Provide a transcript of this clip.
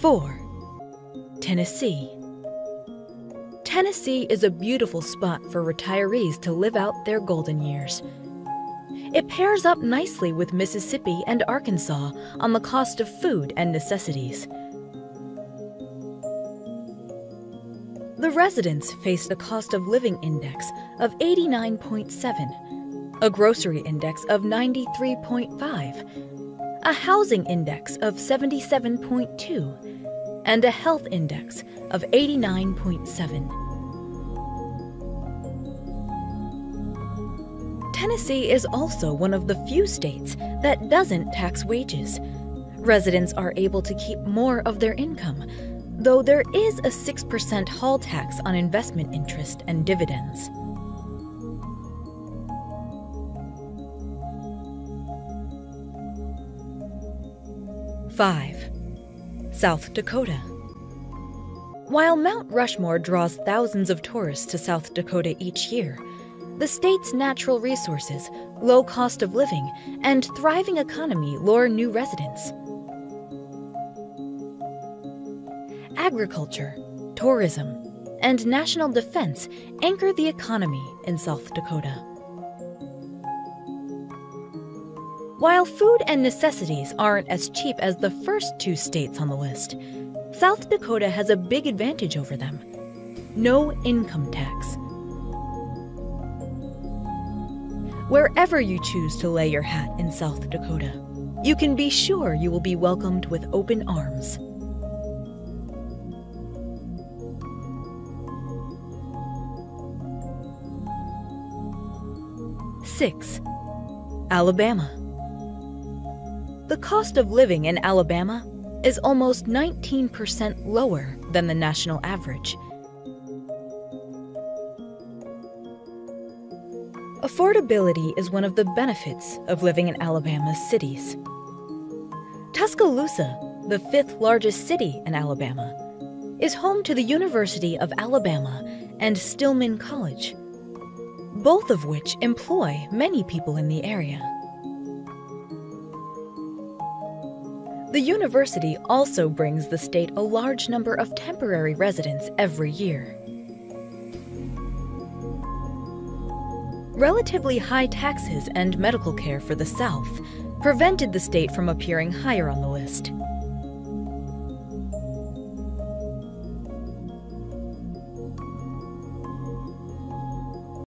4. Tennessee. Tennessee is a beautiful spot for retirees to live out their golden years. It pairs up nicely with Mississippi and Arkansas on the cost of food and necessities. The residents faced a cost of living index of 89.7, a grocery index of 93.5, a housing index of 77.2, and a health index of 89.7. Tennessee is also one of the few states that doesn't tax wages. Residents are able to keep more of their income, though there is a 6% Hall tax on investment interest and dividends. Five, South Dakota. While Mount Rushmore draws thousands of tourists to South Dakota each year, the state's natural resources, low cost of living, and thriving economy lure new residents. Agriculture, tourism, and national defense anchor the economy in South Dakota. While food and necessities aren't as cheap as the first two states on the list, South Dakota has a big advantage over them no income tax. Wherever you choose to lay your hat in South Dakota, you can be sure you will be welcomed with open arms. Six, Alabama. The cost of living in Alabama is almost 19% lower than the national average. Affordability is one of the benefits of living in Alabama's cities. Tuscaloosa, the fifth largest city in Alabama, is home to the University of Alabama and Stillman College, both of which employ many people in the area. The university also brings the state a large number of temporary residents every year. Relatively high taxes and medical care for the South prevented the state from appearing higher on the list.